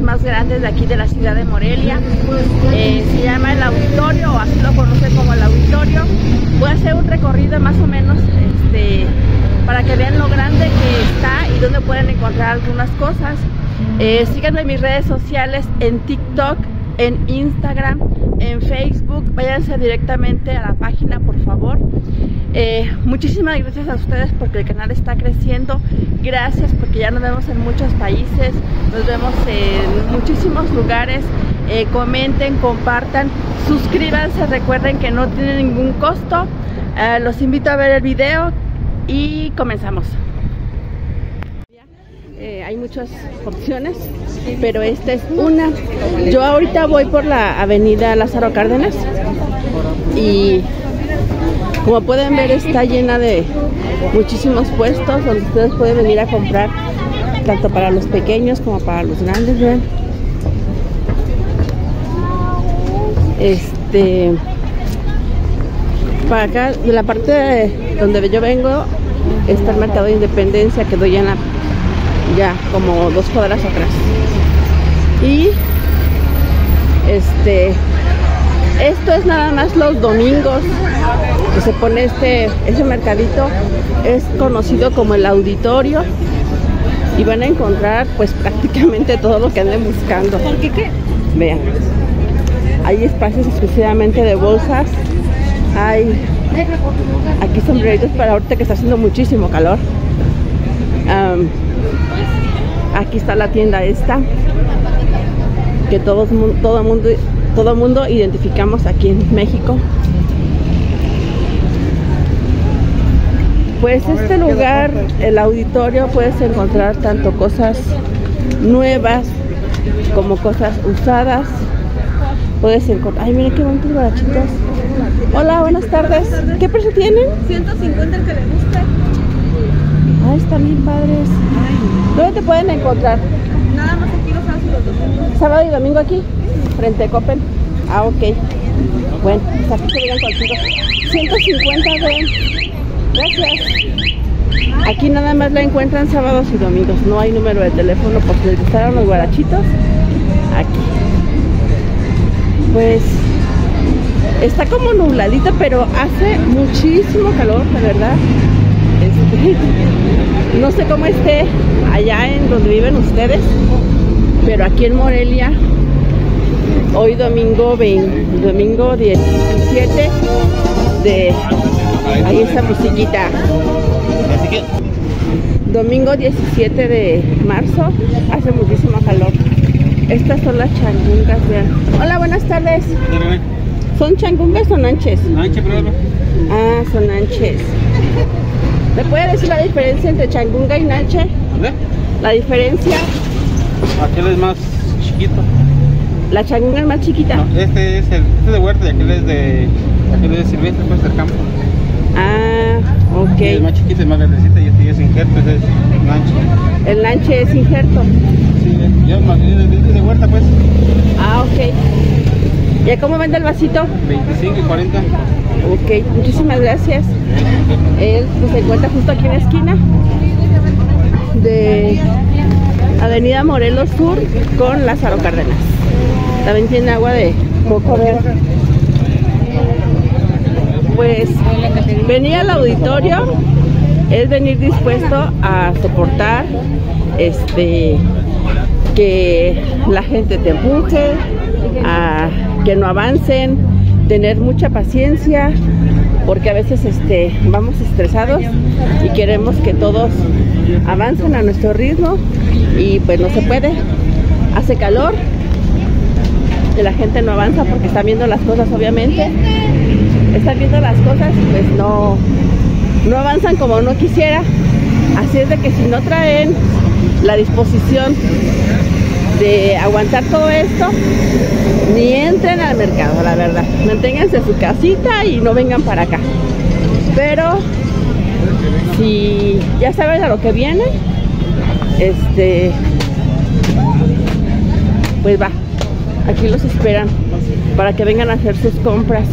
más grandes de aquí de la ciudad de Morelia. Eh, se llama el auditorio, o así lo conocen como el auditorio. Voy a hacer un recorrido más o menos este, para que vean lo grande que está y dónde pueden encontrar algunas cosas. Eh, síganme en mis redes sociales, en TikTok, en Instagram, en Facebook. Váyanse directamente a la página, por favor. Eh, muchísimas gracias a ustedes porque el canal está creciendo. Gracias porque ya nos vemos en muchos países, nos vemos en muchísimos lugares. Eh, comenten, compartan, suscríbanse, recuerden que no tiene ningún costo. Eh, los invito a ver el video y comenzamos. Hay muchas opciones, pero esta es una. Yo ahorita voy por la avenida Lázaro Cárdenas y como pueden ver está llena de muchísimos puestos donde ustedes pueden venir a comprar tanto para los pequeños como para los grandes. ¿ven? Este para acá, de la parte de donde yo vengo, está el mercado de independencia que doy en la ya como dos cuadras atrás. Y este esto es nada más los domingos que se pone este ese mercadito. Es conocido como el auditorio. Y van a encontrar pues prácticamente todo lo que anden buscando. ¿Por qué qué? vean. Hay espacios exclusivamente de bolsas. Hay aquí sombreritos para ahorita que está haciendo muchísimo calor. Am, aquí está la tienda esta que todos todo mundo todo mundo identificamos aquí en México. Pues este lugar el auditorio puedes encontrar tanto cosas nuevas como cosas usadas. Puedes encontrar ay miren qué bonitos guarachitos hola buenas tardes. Qué precio tienen 150 el que le guste. Ay están bien padres ¿dónde te pueden encontrar? Nada más aquí los sábados y los domingos. Sábado y domingo aquí, frente a Copen. Ah, ok. Bueno, pues aquí se llegan contigo. 150 ven. Gracias. Aquí nada más la encuentran sábados y domingos. No hay número de teléfono por si les gustaron los guarachitos. Aquí. Pues está como nubladito, pero hace muchísimo calor, la verdad. No sé cómo esté allá en donde viven ustedes, pero aquí en Morelia, hoy domingo, 20 domingo 17 de... Ahí esa musiquita. Domingo 17 de marzo, hace muchísimo calor. Estas son las changungas, vean. Hola, buenas tardes. ¿Son changungas o nanches? Anche, pruébalo. Ah, son nanches. ¿Me puede decir la diferencia entre changunga y nanche? ¿Dónde? La diferencia, Aquel es más chiquito. la changunga es más chiquita. No, este es el este es de huerta y aquel es de aquel es de silvestre, pues del campo. Ah, Es ok. más chiquito y más grandecita y este es injerto, ese es ancho. El nanche es injerto. Sí, es- ya es más es de, es de huerta pues. Ah, ok. ¿Y a cómo vende el vasito? 25 y 40. Ok, muchísimas gracias. Él pues, se encuentra justo aquí en la esquina de Avenida Morelos Sur con Lázaro Cárdenas. También tiene agua de coco. Pues venir al auditorio es venir dispuesto a soportar este que la gente te empuje, a que no avancen, tener mucha paciencia, porque a veces este, vamos estresados y queremos que todos avancen a nuestro ritmo y pues no se puede. Hace calor, que la gente no avanza porque están viendo las cosas obviamente, están viendo las cosas y pues no, no avanzan como uno quisiera. Así es de que si no traen la disposición de aguantar todo esto, ni mercado, la verdad. Manténganse su casita y no vengan para acá. Pero si ya saben a lo que viene, este pues va, aquí los esperan para que vengan a hacer sus compras.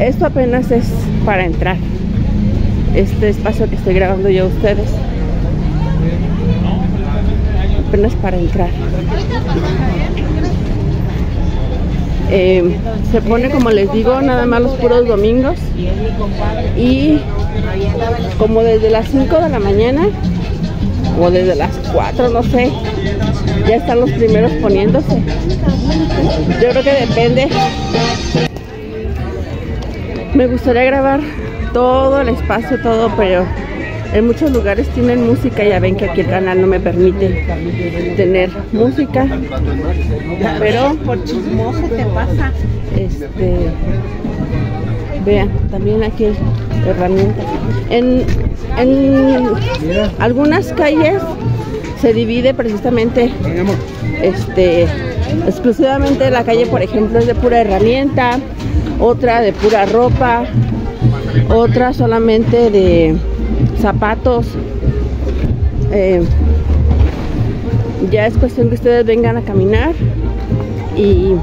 Esto apenas es para entrar. Este espacio que estoy grabando yo a ustedes. Apenas para entrar. Eh, se pone como les digo nada más los puros domingos. Y como desde las 5 de la mañana o desde las 4 no sé ya están los primeros poniéndose. Yo creo que depende. Me gustaría grabar todo el espacio todo pero en muchos lugares tienen música, ya ven que aquí el canal no me permite tener música. Pero por chismoso te pasa. este vean, también aquí hay herramientas. En, en algunas calles se divide precisamente este exclusivamente la calle por ejemplo es de pura herramienta, otra de pura ropa, otra solamente de zapatos. Eh, ya es cuestión que ustedes vengan a caminar y,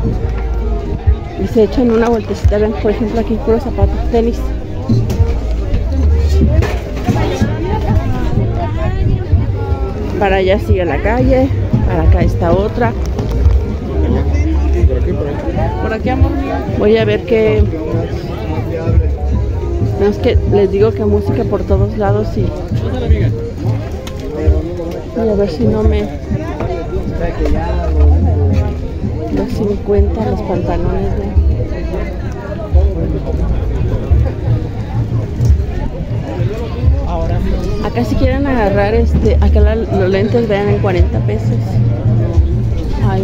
y se echan una vueltecita. Por ejemplo, aquí puros zapatos, tenis. Para allá sigue la calle, para acá está otra. Por aquí, amor. Voy a ver qué. No, es que les digo que música por todos lados y. Y a ver si no me. Los 50, los pantalones de. Acá si quieren agarrar este, acá la- los lentes vean en 40 pesos. Ay.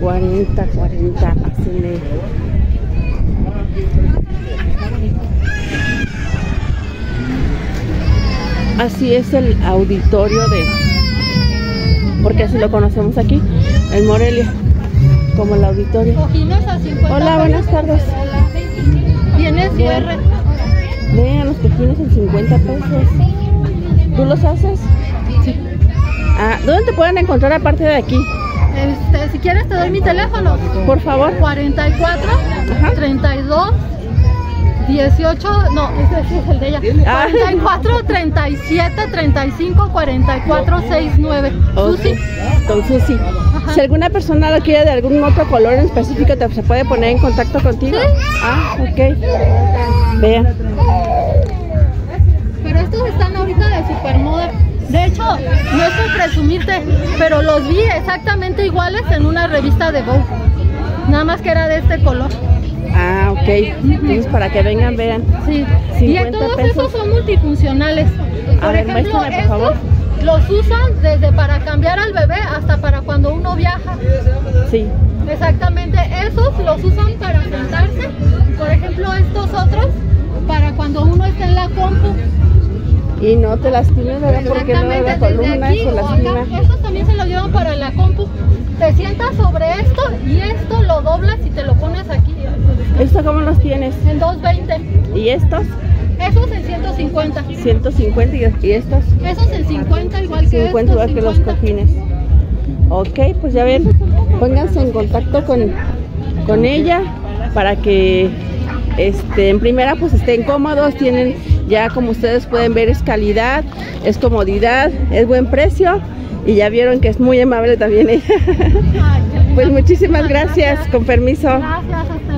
40, 40, pásenle. Así es el auditorio de, porque así lo conocemos aquí, en Morelia, como el auditorio. Cojines a 50 Hola, buenas tardes. Tienes cierre. Vean los cojines en 50 pesos. ¿Tú los haces? Sí. Ah, ¿Dónde te pueden encontrar aparte de aquí? Este, si quieres te doy mi teléfono. Por favor. 44 Ajá. 32 18, no, ese es el de ella. Ah. 44 37 35 44 69. Ok. Susi. Con Susi. Ajá. Si alguna persona lo quiere de algún otro color en específico, ¿te, ¿se puede poner en contacto contigo? Sí. Ah, ok. Vean. Pero estos están ahorita de supermoda. De hecho, no es por presumirte, pero los vi exactamente iguales en una revista de Vogue. Nada más que era de este color. Ah, ok. Entonces, para que vengan, vean. Sí. 50 y todos pesos. esos son multifuncionales. Por ejemplo, por favor. estos los usan desde para cambiar al bebé hasta para cuando uno viaja. Sí. Exactamente, esos los usan para sentarse. Por ejemplo, estos otros para cuando uno está en la compu. Y no te lastimes, ¿verdad? Porque no Exactamente, la desde columna aquí se o acá. lastima. Estos también se los llevan para la compu. Te sientas sobre esto y esto lo doblas y te lo pones aquí ¿Esto cómo los tienes? en 220. ¿Y estos? Esos en 150. 150 y- estos Esos en 50 igual que 50 estos. igual que los 50. cojines. Ok, pues ya ven, pónganse en contacto con, con ella para que este, en primera pues estén cómodos, tienen ya como ustedes pueden ver es calidad, es comodidad, es buen precio y ya vieron que es muy amable también ella. Pues muchísimas gracias, con permiso. Gracias, hasta luego.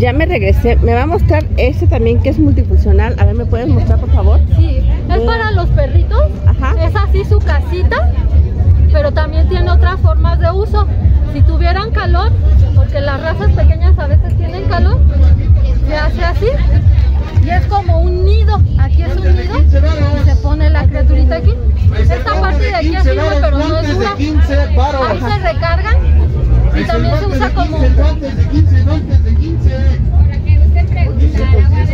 Ya me regresé, me va a mostrar este también que es multifuncional. A ver, ¿me puedes mostrar por favor? Sí, es para los perritos. Ajá. Es así su casita, pero también tiene otras formas de uso. Si tuvieran calor, porque las razas pequeñas a veces tienen calor, se hace así. Y es como un nido. Aquí es un nido y se pone la criaturita aquí. Esta parte de aquí es firme, pero no es dura. Ahí se recargan y también se usa como,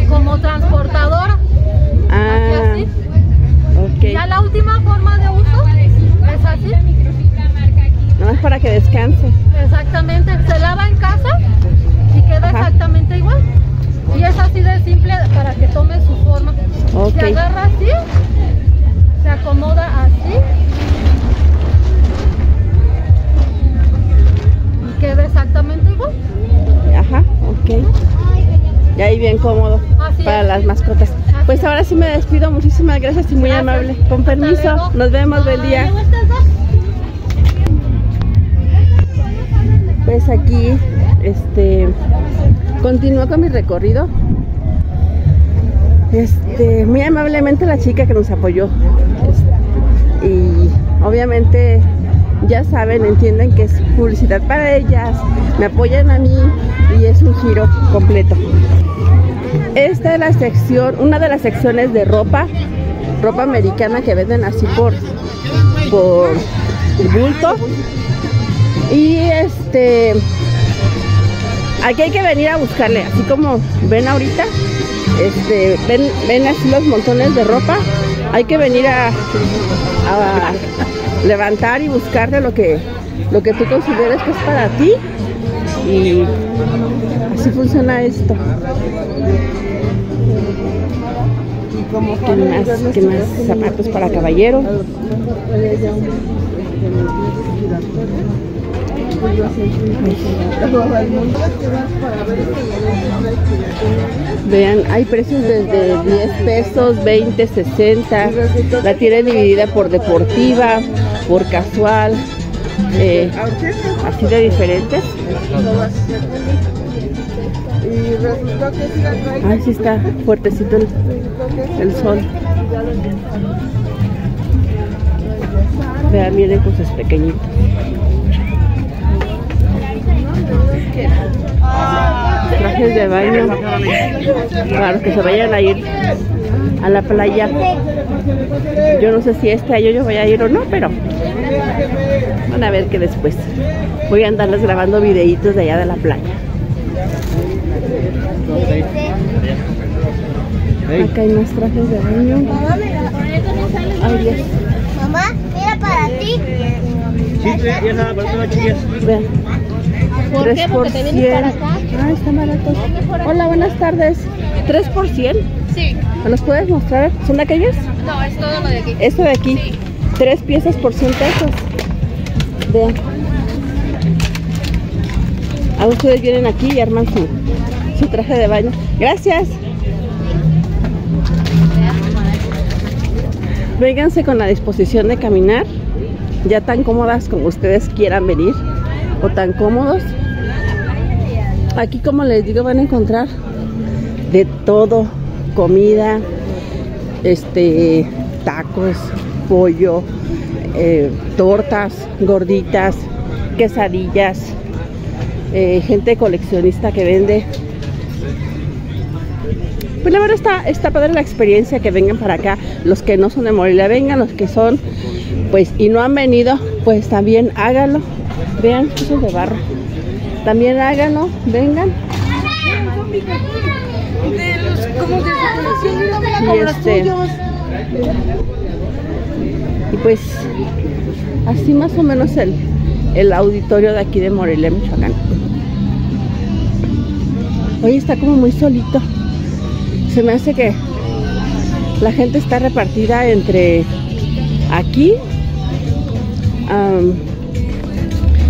como transportadora. Ah, ok. Ya la última forma de uso sí me despido. Muchísimas gracias y muy Gracias. amable. Con permiso. Nos vemos. Buen día. Pues aquí, este, continúo con mi recorrido. Este, muy amablemente la chica que nos apoyó. Este, y obviamente ya saben, entienden que es publicidad para ellas, me apoyan a mí y es un giro completo. Esta es la sección, una de las secciones de ropa, ropa americana que venden así por, por bulto. Y este, aquí hay que venir a buscarle, así como ven ahorita, este, ven, ven así los montones de ropa, hay que venir a, a levantar y buscarle lo que, lo que tú consideres que es para ti y así funciona esto. ¿Qué más? ¿Qué más? Zapatos para caballero. Vean, hay precios desde 10 pesos, 20, 60. La tienen dividida por deportiva, por casual, eh, así de diferentes. Ay, sí está fuertecito el, el sol. Vean, miren cosas pequeñitas. Trajes de baño para los que se vayan a ir a la playa. Yo no sé si este año yo voy a ir o no, pero van a ver que después voy a andarles grabando videitos de allá de la playa. Acá hay más trajes de baño. Ay, Dios. Mamá, mira para ti. Vean. ¿Por 3 qué? por Porque te vienes 100. para acá. Ah, está barato. Hola, buenas tardes. 3 por 100. Sí. ¿Me los puedes mostrar? ¿Son de aquellos? No, es todo lo de aquí. Esto de aquí. Tres piezas por 100 pesos. Vean. A ustedes vienen aquí y arman su, su traje de baño. Gracias. Vénganse con la disposición de caminar, ya tan cómodas como ustedes quieran venir o tan cómodos. Aquí como les digo van a encontrar de todo, comida, este, tacos, pollo, eh, tortas, gorditas, quesadillas, eh, gente coleccionista que vende. Pues la verdad está, está padre la experiencia que vengan para acá, los que no son de Morelia vengan, los que son, pues, y no han venido, pues también háganlo. Vean, esos de barro. También háganlo, vengan. Y este, y pues así más o menos el, el auditorio de aquí de Morelia, Michoacán. Hoy está como muy solito. Se me hace que la gente está repartida entre aquí.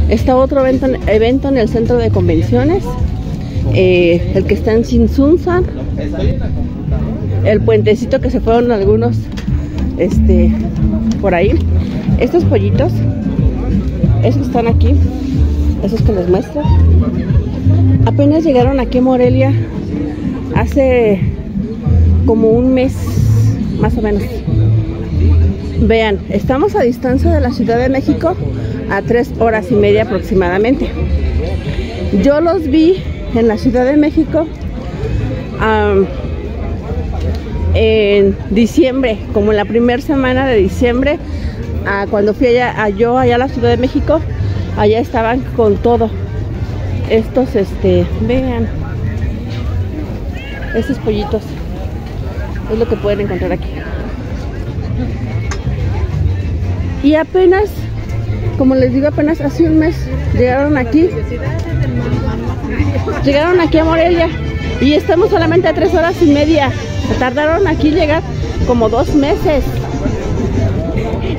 está otro evento, en el centro de convenciones. eh, el que está en Sinsunzan. El puentecito que se fueron algunos este por ahí. Estos pollitos, esos están aquí, esos que les muestro, apenas llegaron aquí a Morelia hace como un mes, más o menos. Vean, estamos a distancia de la Ciudad de México a tres horas y media aproximadamente. Yo los vi en la Ciudad de México en diciembre, como en la primera semana de diciembre, cuando fui allá, a yo allá a la Ciudad de México, allá estaban con todo. Estos, este, vean, estos pollitos, es lo que pueden encontrar aquí. Y apenas, como les digo, apenas hace un mes llegaron aquí. Llegaron aquí a Morelia y estamos solamente a tres horas y media. Tardaron aquí llegar como dos meses.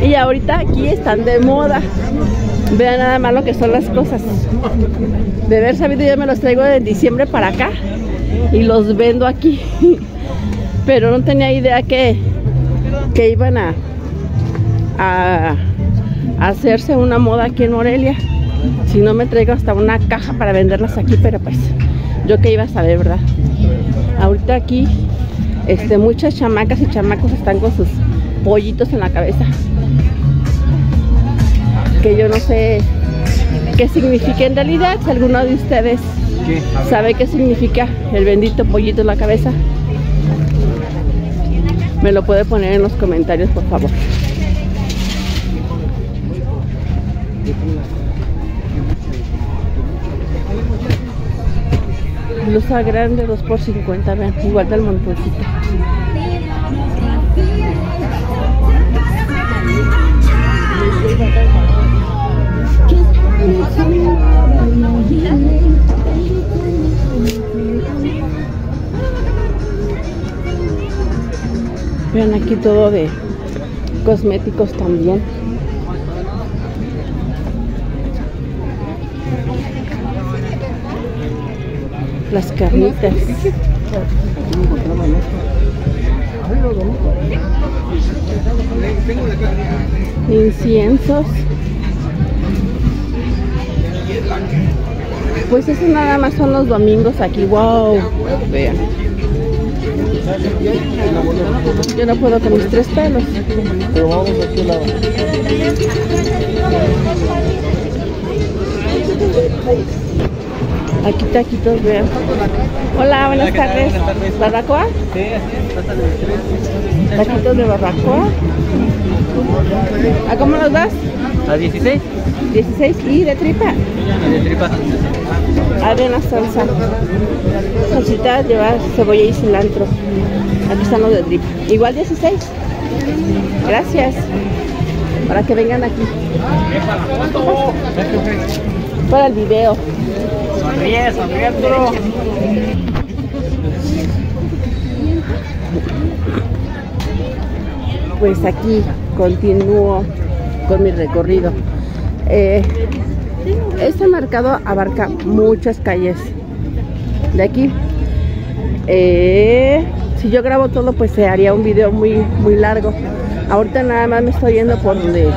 Y ahorita aquí están de moda. Vean nada más lo que son las cosas. De haber sabido yo me los traigo de diciembre para acá y los vendo aquí. Pero no tenía idea que, que iban a, a, a hacerse una moda aquí en Morelia. Si no me traigo hasta una caja para venderlas aquí, pero pues yo que iba a saber, ¿verdad? Ahorita aquí este, muchas chamacas y chamacos están con sus pollitos en la cabeza. Que yo no sé qué significa en realidad. Si alguno de ustedes sabe qué significa el bendito pollito en la cabeza, me lo puede poner en los comentarios, por favor. Blusa grande, 2 por 50, vean, igual del montoncito. Vean aquí todo de cosméticos también. Las carnitas. Inciensos. Pues eso nada más son los domingos aquí. Wow. Vean. Yo no puedo con mis tres pelos. Pero vamos aquí al lado. Aquí taquitos, vean. Hola, buenas tardes. Buenas tardes. ¿Barbacoa? Sí, así es. Pásale de tres. Taquitos de barbacoa. ¿A cómo los das? ¿A 16? 16 y de tripa. De tripa. Arena salsa. Salsita lleva cebolla y cilantro. Aquí están los de tripa. Igual 16. Gracias. Para que vengan aquí. Para el video. Sonríe. Pues aquí continúo con mi recorrido. Este mercado abarca muchas calles de aquí. Eh, si yo grabo todo, pues se haría un video muy, muy largo. Ahorita nada más me estoy yendo por donde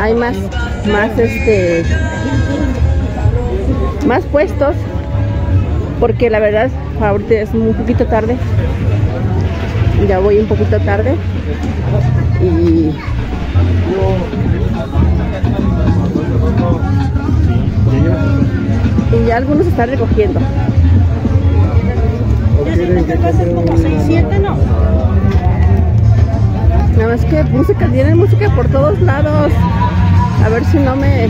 hay más, más este, más puestos, porque la verdad ahorita es un poquito tarde. Ya voy un poquito tarde y y ya algunos están recogiendo. como 6, 7, ¿no? Nada más que música, tienen música por todos lados. A ver si no me...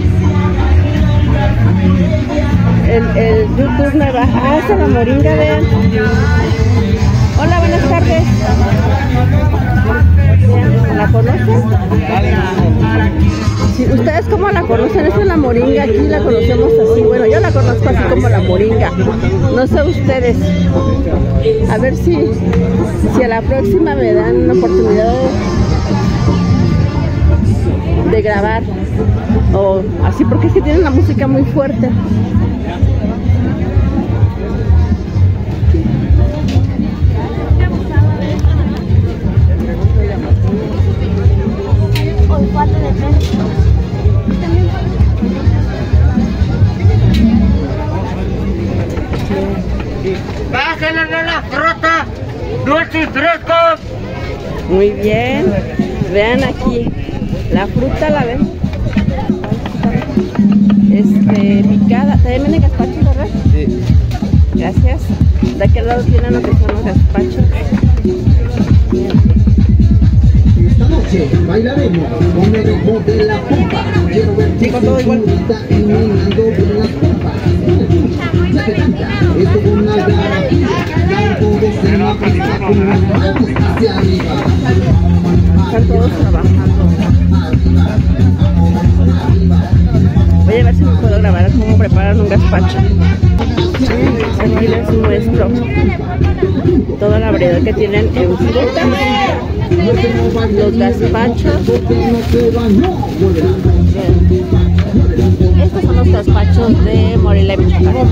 El, el YouTube me baja. Ah, esa la moringa, vean. Hola, buenas tardes. ¿La conocen? ¿Ustedes cómo la conocen? Esa es la moringa, aquí la conocemos así. Bueno, yo la conozco así como la moringa. No sé ustedes. A ver si, si a la próxima me dan una oportunidad de, de grabar. O así, porque es que tienen la música muy fuerte. Dulce y fresco. Muy bien. Vean aquí. La fruta la ven. Este, picada. También venden gazpacho, ¿verdad? Sí. Gracias. De aquel lado tienen lo que son los gazpachos. Esta noche bailaremos con el ritmo de la pompa. Quiero ver todo igual. Están todos trabajando. Voy a ver si me puedo grabar cómo preparan un gazpacho. Aquí les muestro toda la variedad que tienen en fruta, los gazpachos. Los gazpachos de Morelia, Michoacán.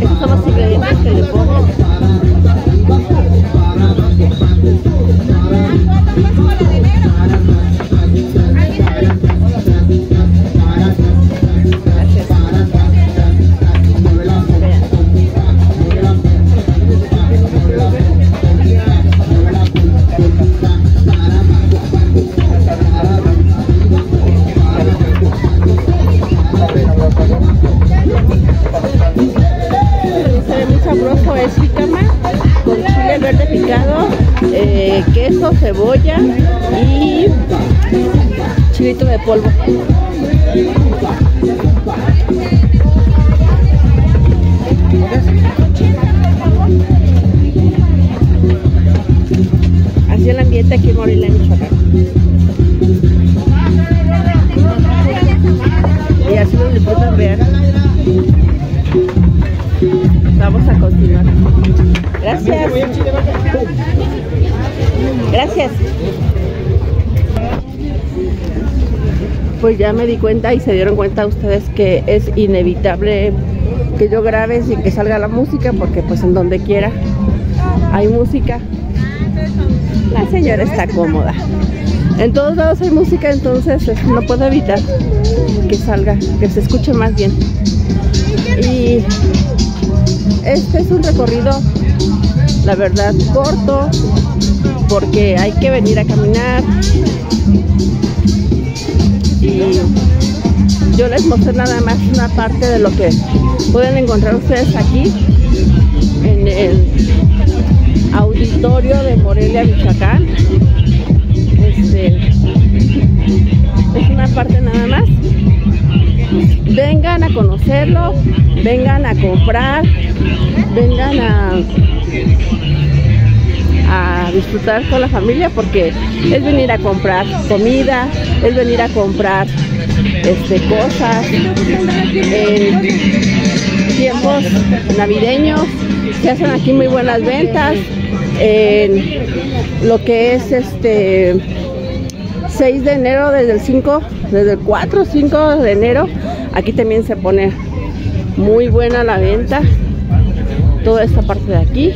Estos son los ingredientes que le ponen. Con chile verde picado, eh, queso, cebolla y chilito de polvo. Pues, pues ya me di cuenta y se dieron cuenta ustedes que es inevitable que yo grabe sin que salga la música porque pues en donde quiera hay música. La señora está cómoda. En todos lados hay música, entonces eh, no puedo evitar que salga, que se escuche más bien. Y este es un recorrido, la verdad, corto, porque hay que venir a caminar. Y yo les mostré nada más una parte de lo que pueden encontrar ustedes aquí en el auditorio de Morelia, Michoacán. Este, es una parte nada más. Vengan a conocerlo, vengan a comprar, vengan a, a disfrutar con la familia porque es venir a comprar comida, es venir a comprar este, cosas en tiempos navideños. Se hacen aquí muy buenas ventas en lo que es este 6 de enero desde el 5, desde el 4 o 5 de enero. Aquí también se pone muy buena la venta. Toda esta parte de aquí.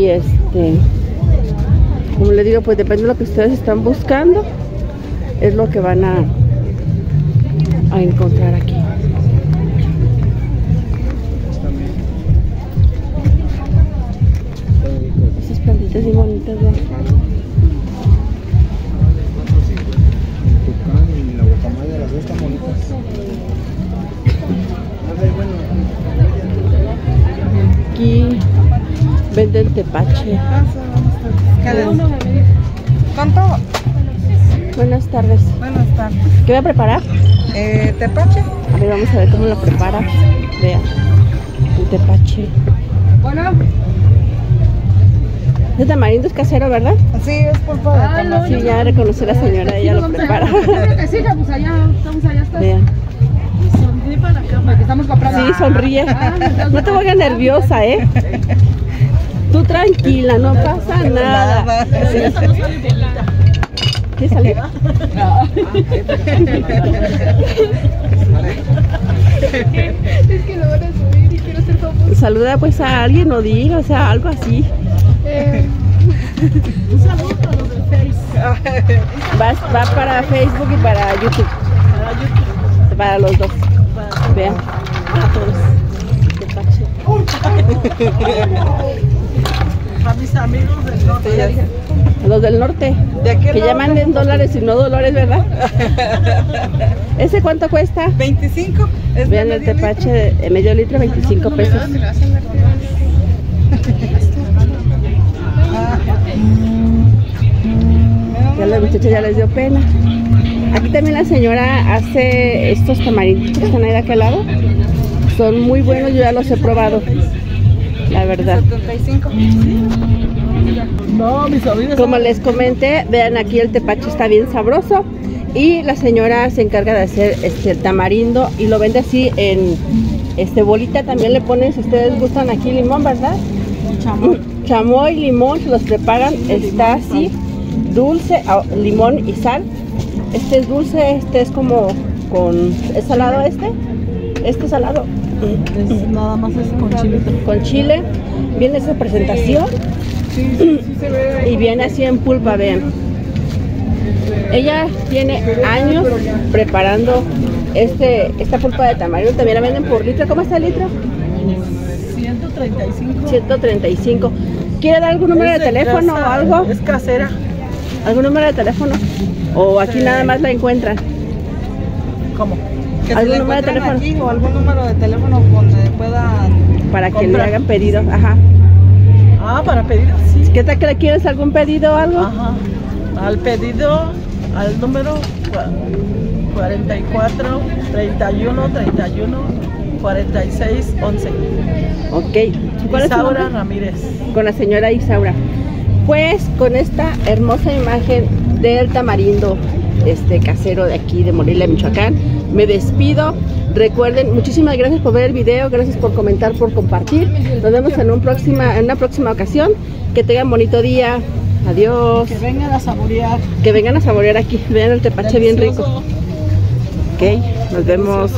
Y este, como les digo, pues depende de lo que ustedes están buscando. Es lo que van a, a encontrar aquí. Esas plantitas y bonitas. Aquí venden tepache. ¿Cuánto? Buenas tardes. Buenas tardes. ¿Qué voy a preparar? Eh, ¿Tepache? A ver, vamos a ver cómo lo prepara. Vean. El tepache. Bueno. Ese tamarindo es casero, ¿verdad? Sí, es pulpa de tamarindo. Sí, ya reconocí a la señora, ella lo prepara. Sí, pues allá, estamos allá. Está. Vean. Que estamos comprando. Sí, sonríe. No te pongas nerviosa, ¿eh? Tú tranquila, no pasa nada. ¿Qué sale? Es que lo van a subir y quiero ser famoso. Saluda pues a alguien o diga, o sea, algo así. Un saludo a los del Face. Va, para Facebook y para YouTube. Para los dos. Vean. A todos. A mis amigos del norte. los del norte. ¿De aquel Que ya lado manden dólares y no dolores, ¿verdad? ¿Ese cuánto cuesta? 25. Es Vean el tepache de de medio litro, 25 pesos. Ya la muchacha ya les dio pena. Aquí también la señora hace estos tamarindos que están ahí de aquel lado. Son muy buenos, yo ya los he probado. La verdad. litro. 75. No, mis sobrinos. Como les comenté, vean aquí el tepache está bien sabroso y la señora se encarga de hacer este tamarindo y lo vende así en este bolita. También le ponen, si ustedes gustan aquí limón, ¿verdad? Chamoy. Chamoy, limón, se los preparan. Está así, dulce, ah, limón y sal. Este es dulce, este es como con, ¿es salado este? Este es salado Es, nada más es con chilito. con chile. Viene esa presentación Sí, sí, sí se ve. y viene así en pulpa, vean. Ella tiene años preparando este, esta pulpa de tamarindo. También la venden por litro. ¿Cómo está el litro? 135. 135. ¿Quiere dar algún número de teléfono o algo? Es casera. ¿Algún número de teléfono? ¿O aquí nada más la encuentran? ¿Cómo? Que ¿Algún número de teléfono? aquí o algún número de teléfono donde puedan Para que le hagan pedidos. Ajá. Ah, para pedidos, sí. ¿Qué tal que le quieres algún pedido o algo? Ajá. Al pedido, al número cua- 44 31 31 46 11. Ok. ¿Cuál Isaura? Ramírez. con la señora Isaura. Pues con esta hermosa imagen del tamarindo este casero de aquí de Morelia, Michoacán, me despido. Recuerden, muchísimas gracias por ver el video, gracias por comentar, por compartir. Nos vemos en, un próxima, en una próxima ocasión. Que tengan bonito día. Adiós. Que vengan a saborear. Que vengan a saborear aquí. Vean el tepache bien rico. Ok, nos vemos.